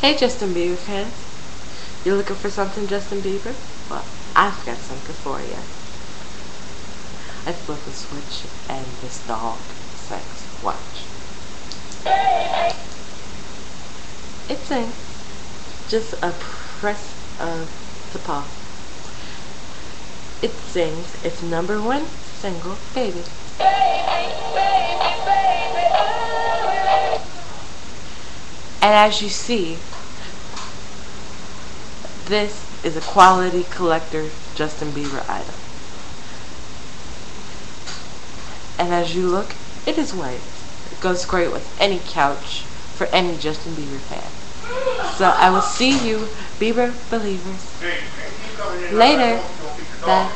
Hey Justin Bieber fans. You looking for something Justin Bieber? Well, I've got something for you. I flip a switch and this dog sex. Watch. It sings. Just a press of the paw. It sings its number one single, Baby. And as you see, this is a quality collector Justin Bieber item. And as you look, it is white. It goes great with any couch for any Justin Bieber fan. So I will see you, Bieber believers, later. Bye.